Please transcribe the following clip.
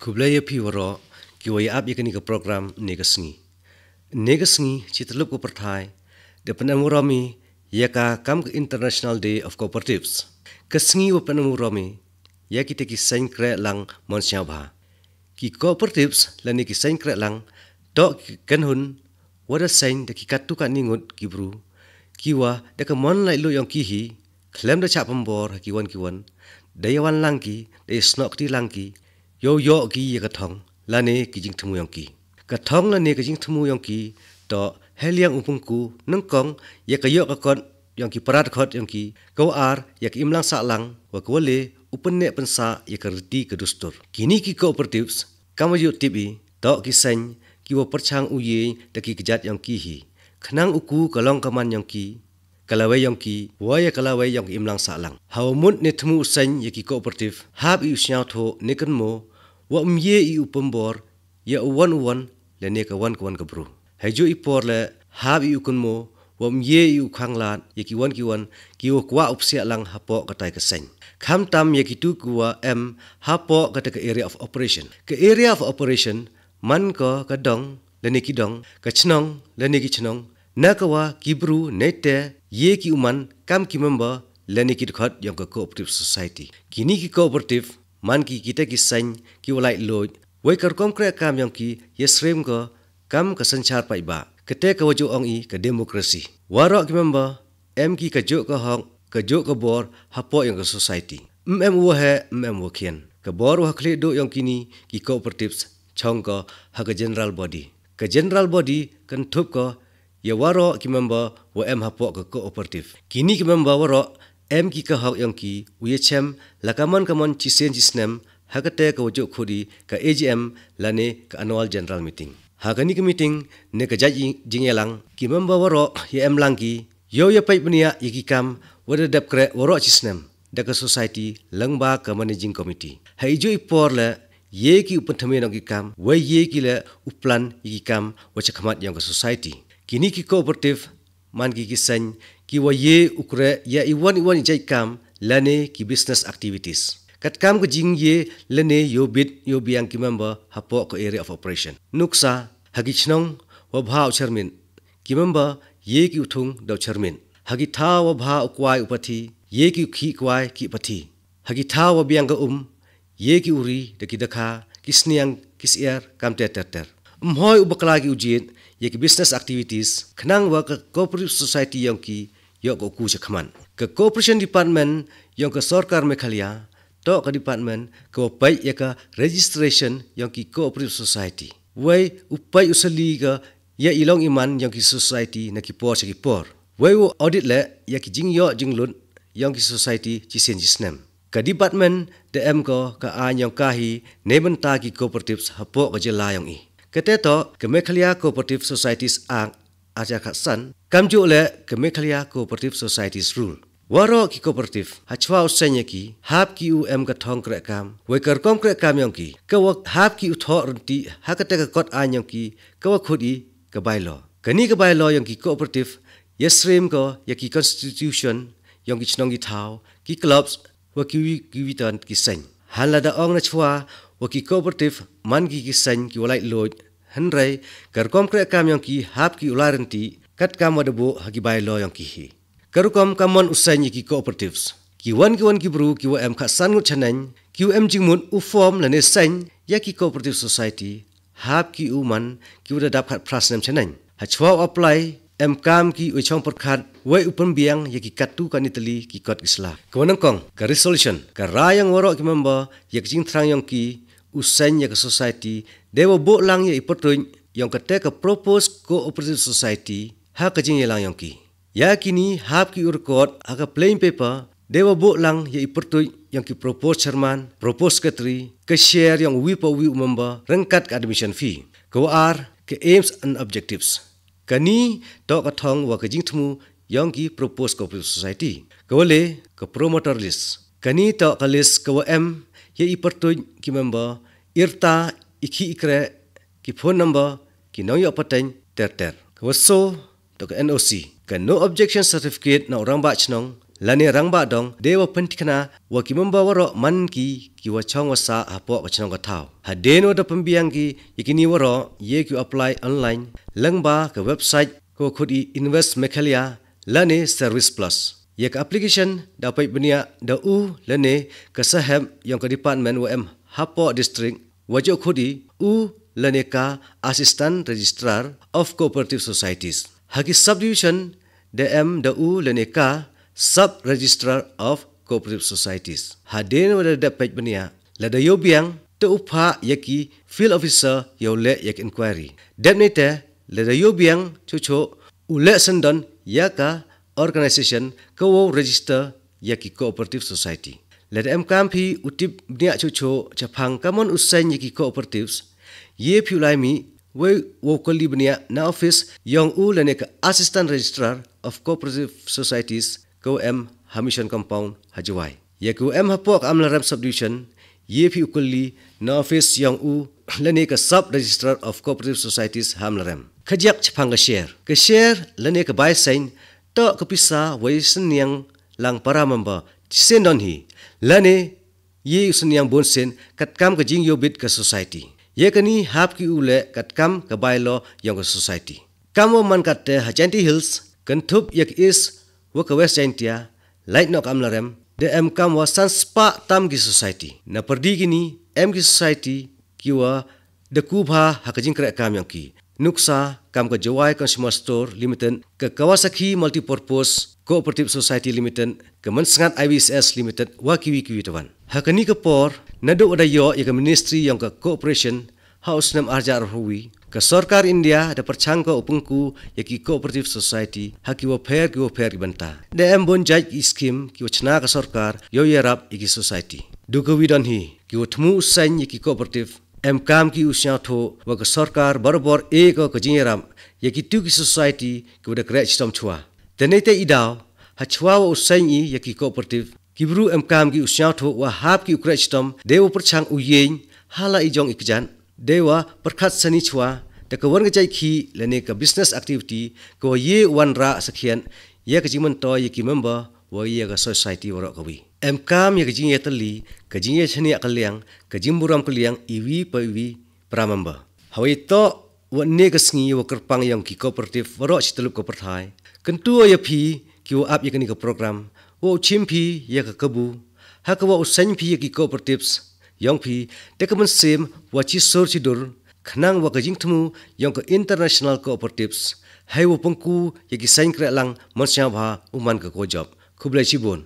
kublaya pi waro ki wai ap yakani ka program negasngi negasngi chitlup ko perthai de penamurami yaka kam ka international day of cooperatives. Kasngi wa penamurami yakite ki sain kre lang monsya bha ki cooperatives lani ki sain kre lang to kan hun wada sain de ki katu ka ningut ki bru. Ki wa de ka mon lai lo yang ki klem da cha pambor ki wan ki wan. De yawan lang ki de snok ti lang ki yo yo ki ye ka thong. La ne ki jing thumu yong ki. Ka thong la ne ki jing thumu yong ki to heliang upung ku nang kong ye ka yo ka kon yong ki parat khot yong ki. Ko ar ye ki imlang sa lang wa ko le upen ne ye ka rti ka dustur kini ki cooperatives kam yo tibi to ki sen ki wo perchang u ye kjat yong ki hi. Khnang uku kalong kaman yong ki kalawai yong ki wa ya kalawai yong imlang sa lang haw mut ne thmu sen ye ki cooperative hab yu syao tho ne kan mo wa mye i upambor ya wan wan le ne ka wan ka wan ka bru. I por le hab i kun mo wa mye i khang lat ye ki wan ki wan ki o kwa up sia lang ha po ka ka kham tam ye ki tu ku wa em ha po ka ka area of operation. Ka area of operation man ko ka dong le ne ki dong ka chnong le ne ki chnong. Na ka wa ye ki uman kam ki member le ne ki khot yong ka cooperative society. Kini ki cooperative man ki kita ki san ki walai lo wai kar kom kre kam yang ki yesrem ko kam ka sanchar pai ba. Kete ka waju ong i ka demokrasi. Waro ki member em ki ka jo ka hong ka jo ka bor hapo yang ka society. Mm wo he mm wo kien. Ka bor wa khle do yang kini ki cooperatives chong ko ha ka general body. Ka general body kan thup ko ya waro ki member wa em hapo ka cooperative kini ki member waro em ki ka hok yong ki uye chem lakaman kamon chi sen chi snem hakate ka wajok khodi ka AGM lane ka annual general meeting. Hagani ka meeting ne ka jaji jingelang ki member waro ye em lang ki yo ye pai pnia ye ki kam wada dap kre waro chi snem da ka society langba ka managing committee. Hai jo ipor la ye ki upanthame no ki kam we ye ki la uplan ki kam wacha khamat yang ka society kini ki cooperative man ki ki san ki wa ye ukre ya iwan iwan jai kam lane ki business activities kat kam ko jing ye lane yo bit yo biang ki member hapo ko area of operation nuksa hagi chnong wa bha chairman ki member ye ki uthung do chairman hagi tha wa bha ukwai upathi ye ki khi kwai ki pathi hagi tha wa biang ga um ye ki uri de ki dakha kisniang kisiar kam ter ter ter mhoi ubakla ki ujit ye ki business activities khnang wa ka cooperative society yang ki yo ko ku chakman ka cooperation department yang ka sarkar mekhalia to ka department ko pai ya ka registration yang ki cooperative society. Wai upai usali ka ya ilong iman yang ki society na ki por ki por wai wo audit le ya ki jing yo jing lun yang ki society chi sen ji snem. Ka department de em ko ka a yang ka hi nemen ta ki cooperatives hapo ka je la yang i กตโตเกเมคลียาโคปอร์ติฟโซซายติสอ่างอาจจะขัดสันกำจูเลเกเมคลียาโคปอร์ติฟโซซายติสรูลวารอกิโคปอร์ติฟฮัชวาอุเซนยกีฮับกิอูเอ็มกะทองเคระกามเวกระกอมกระกามยองกีกะวะฮับกิอูทอรันติฮักกะเตกะกอดอันยองกีกะวะขุดีกะไยลอกะนี่กะไยลอยองกีโคปอร์ติฟเยสเรมกอยากีคอนสติทิวชันยองกิชนองกิทาวกิคลับส์วะกิวิกิวิตันกิเซนฮันลาดาอองนะชวาวะกิโคปอร์ติฟมันกิกิเซนกิวะไลโลด kar kom kre kam yong ki hap ki ularanti kat kam wa de bo ha ki bai lo yong ki hi. Karukom kamon usai ki cooperatives ki wan ki wan ki bru ki wa em kha san ngut ki em jing mun u form la ne san ya ki cooperative society hap ki u man ki wa dap khat prasnam chanan ha chwa apply em kam ki u chong par khat wai upam biang ya ki katu kan itali ki kot isla kawanang kong ka resolution ka rayang waro ki member ya ki jing thrang yang ki usan ya ka society dewa bo lang ya ipotun yang ka te ka propose cooperative society ha ka jing yelang yang ki Ya kini hap ki urkot aga plain paper dewa bo lang ya ipertu yang ki propose chairman, propose secretary, ke share yang wi pa wi member rengkat ke admission fee. Ko ar ke aims and objectives. Kani to ka thong wa ke jing thmu yang ki propose cooperative society. Ko le ke promoter list. Kani to ka list ko m ya ipertu ki member irta ikhi ikre ki phone number ki nong yo pateng ter ter. Ko so to ke NOC ke no objection certificate na orang ba chnong lani rangba dong dewa pentikna wa ki memba waro man ki ki wa chong wa sa apo wa chong ka thau. Ha deno da pembiang ki yikini waro ye ki apply online. Langba ka website ko khudi invest mekhalia lani service plus ye ka application da pai benia da u lani ka sahem yang ka department wa em hapo district wajo khudi u lani ka assistant registrar of cooperative societies hagi subdivision DM da U leneka Sub Registrar of Cooperative Societies. Hadin wada da page benia la da yobiang te upha yaki field officer yo le yak inquiry. Debnete la da yobiang chucho ule sendon yaka organization ko wo register yaki cooperative society. La da MKMP utip benia chucho chapang kamon usain yaki cooperatives ye piulai mi we wo kali benia na office yang u lene ka assistant registrar of cooperative societies ko m hamishan compound hajwai ye ko m hapok amla ram subdivision ye phi ukuli na office yang u lene ka sub registrar of cooperative societies hamlaram khajak chphang ga share. Ka share lene ka bai sain to ka pisa wai sin yang lang para mamba sen don hi lene ye sin yang bon sen kat kam ka jing yo bit ka society. Ye kani hap ki ule kat kam ka bailo yang society. Kam wo man kat te hachanti hills kan thup yak is wo ka west chantia light no kam larem de em kam wa san spa tam ki society. Na perdi gini em ki society ki wa de kubha hakajing kra kam yang ki nuksa kam ka jawai consumer store limited ka kawasaki multipurpose cooperative society limited ka mansangat ivss limited wa kiwi kiwi tawan hakani ka por nado ada yo ya ministry yang ke cooperation house nam arjar hui ke sarkar india ada perchang ko upungku ya ki cooperative society haki fair ki fair ki banta em bon jai ki scheme ki wo chna ka sarkar yo ya rap ki society. Duko widon hi ki wo thmu sain ki cooperative em kam ki usya tho wa ka sarkar barbor e ko ka jinyaram ya ki tu ki society ki wo de kre chtom chwa tenete idao ha chwa wo usain i ya ki cooperative. Kibru em kam ki usya tho wa hap ki ukra chitom dewa perchang u yen hala i jong ikjan dewa perkhat sani chwa de ka wan ga jai khi lene ka business activity ko wa ye ka society wa ka wi em kam ye ka jing ye tali ka jing jim buram kaliang iwi pa iwi pra member hawi to wa ne ka sngi wa kerpang yang ki cooperative wa ro chitlup ko perthai. Kentu ye phi ki wa ap ye ka ni ka program wo chimpi ya ka kabu ha ka wo sen pi ya ki cooperatives yong pi te ka man sem wa chi sor chi dur khnang wa thmu yong ka international cooperatives hai wo pangku ya ki kra lang man sha bha uman ka ko job khublai chi bon